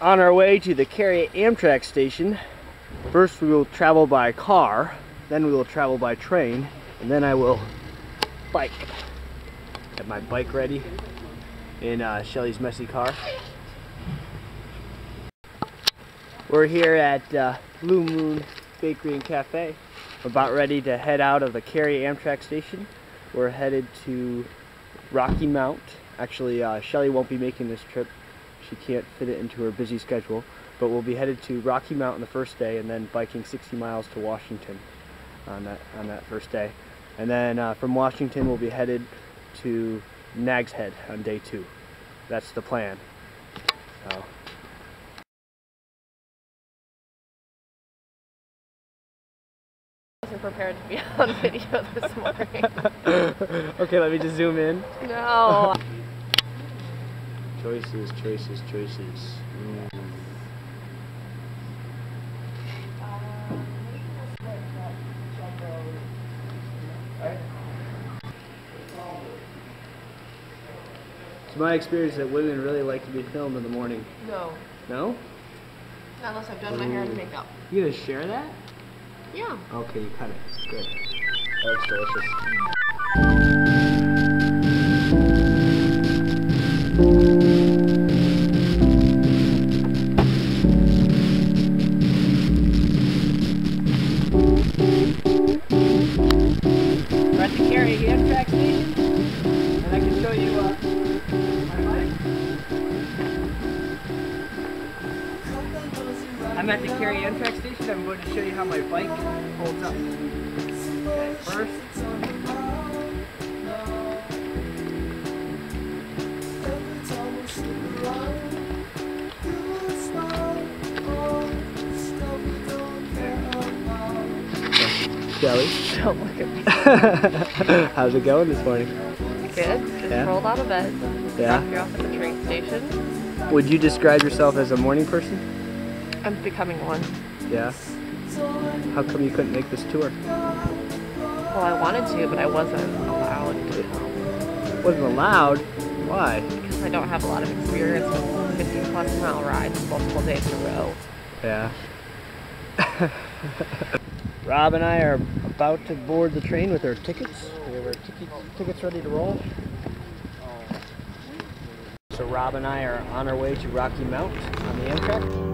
on our way to the Cary Amtrak station. First we will travel by car, then we will travel by train, and then I will bike. Have my bike ready in uh, Shelly's messy car. We're here at uh, Blue Moon Bakery and Cafe. About ready to head out of the Cary Amtrak station. We're headed to Rocky Mount. Actually, uh, Shelly won't be making this trip. She can't fit it into her busy schedule. But we'll be headed to Rocky Mountain the first day and then biking 60 miles to Washington on that, on that first day. And then uh, from Washington, we'll be headed to Nag's Head on day two. That's the plan. So. wasn't prepared to be on video this morning. okay, let me just zoom in. No. Choices, choices, choices. Mm. It's my experience that women really like to be filmed in the morning. No. No? Not unless I've done my hair and makeup. You gonna share that? Yeah. Okay, you cut it. Good. That looks delicious. I'm at the Cary Amtrak station. I'm going to show you how my bike holds up. Okay, first, Shelly. Don't look at me. How's it going this morning? Good. Just Yeah? rolled out of bed. Yeah. Dropped you off at the train station. Would you describe yourself as a morning person? I'm becoming one. Yeah. How come you couldn't make this tour? Well, I wanted to, but I wasn't allowed to Wasn't allowed. Why? because I don't have a lot of experience with 50 plus mile rides multiple days in a row. Yeah. Rob and I are about to board the train with our tickets. We have our tickets, tickets ready to roll. So Rob and I are on our way to Rocky Mount on the Amtrak.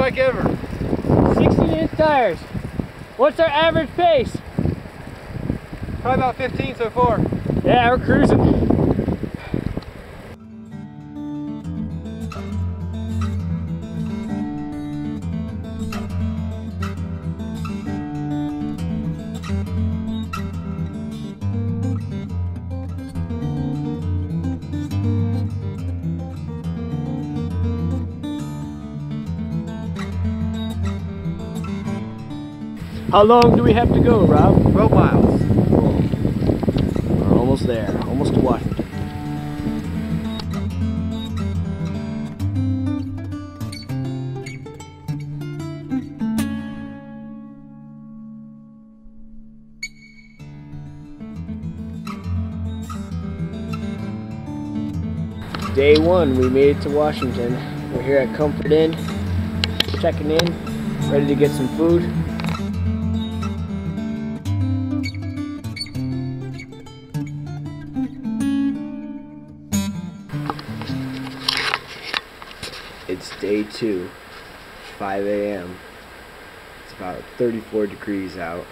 Bike ever. 16 inch tires. What's our average pace? Probably about 15 so far. Yeah, we're cruising. How long do we have to go, Rob? 12 miles. We're almost there, almost to Washington. Day one, we made it to Washington. We're here at Comfort Inn, checking in, ready to get some food. Day two, 5 a.m. It's about 34 degrees out.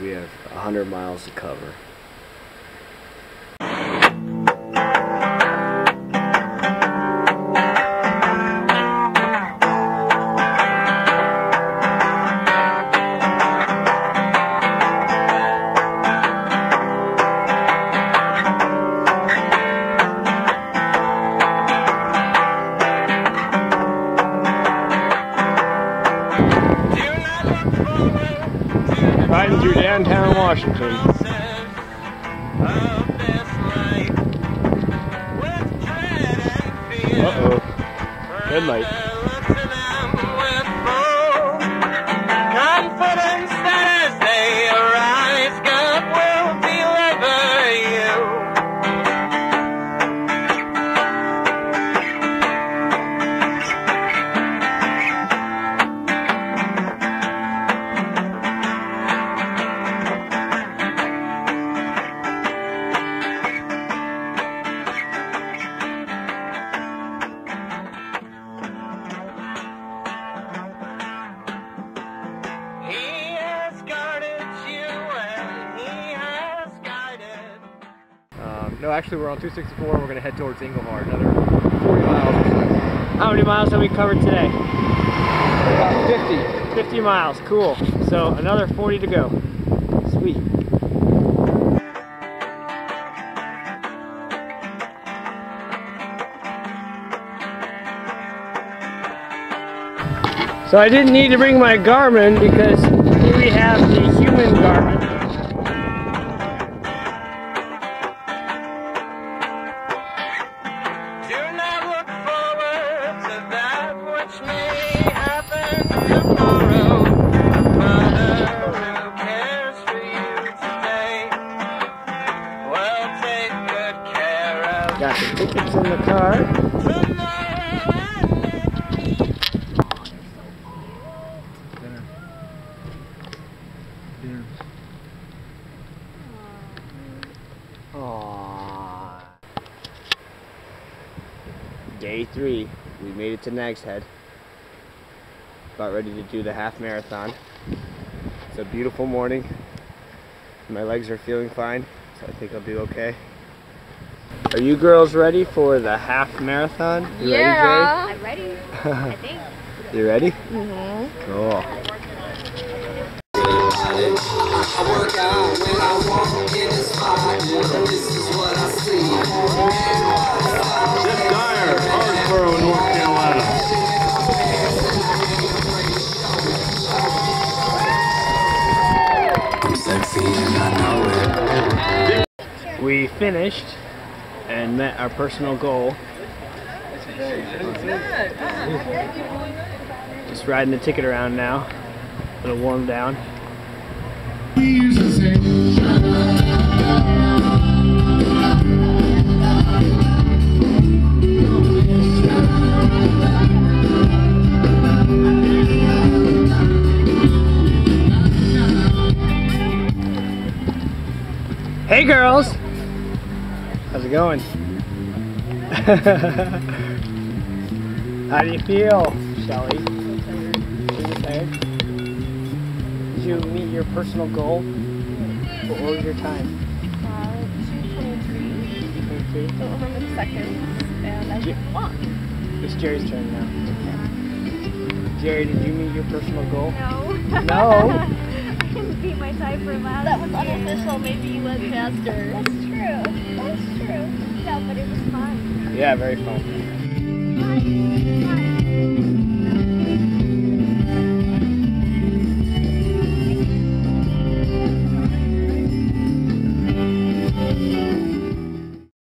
We have 100 miles to cover. Riding through downtown Washington. Uh-oh. Red light. Actually, we're on 264. and We're going to head towards Engelhard, another 40 miles or so. How many miles have we covered today? About 50. 50 miles. Cool. So another 40 to go. Sweet. So I didn't need to bring my Garmin because here we have the human Garmin. Aww. Day three. We made it to Nag's Head. About ready to do the half marathon. It's a beautiful morning. My legs are feeling fine, so I think I'll do okay. Are you girls ready for the half marathon? You I'm ready. I think. You ready? Mm-hmm. Cool. Jeff Dyer, Hardsboro, North Carolina. We finished and met our personal goal. Just riding the Tikit around now. A little warm down. Hey girls! How's it going? How do you feel, Shelly? You meet your personal goal? What was your time? Uh, 223. 23? Don't remember the seconds. And I Yeah. did walk. It's Jerry's turn now. Jerry, did you meet your personal goal? No. No? I didn't beat my time for last That was unofficial. Maybe you went faster. That's true. That's true. Yeah, but it was fun. Yeah, very fun.